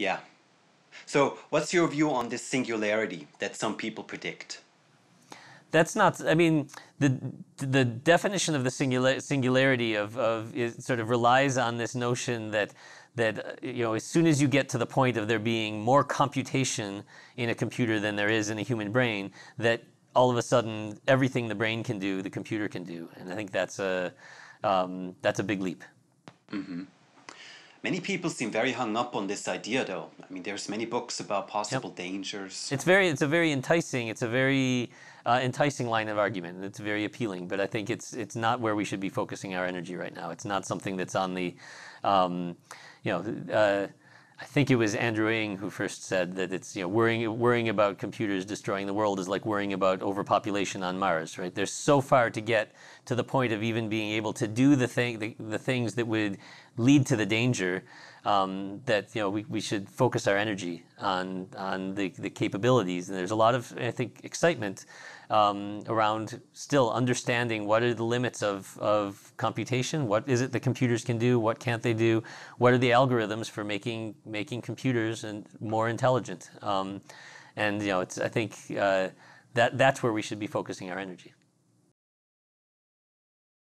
Yeah. So, what's your view on this singularity that some people predict? That's not. I mean, the the definition of the singular, singularity of of is sort of relies on this notion that that you know as soon as you get to the point of there being more computation in a computer than there is in a human brain, that all of a sudden everything the brain can do, the computer can do, and I think that's a um, that's a big leap. Many people seem very hung up on this idea, though. I mean, there's many books about possible yep. dangers. It's very, it's a very enticing, it's a very uh, enticing line of argument, and it's very appealing. But I think it's it's not where we should be focusing our energy right now. It's not something that's on the, um, you know. Uh, I think it was Andrew Ng who first said that it's you know worrying worrying about computers destroying the world is like worrying about overpopulation on Mars, right? There's so far to get to the point of even being able to do the thing the, the things that would lead to the danger um, that you know we, we should focus our energy on on the, the capabilities and there's a lot of I think excitement um, around still understanding what are the limits of, of computation, what is it the computers can do, what can't they do, what are the algorithms for making making computers and more intelligent. Um, and you know, it's I think uh, that that's where we should be focusing our energy.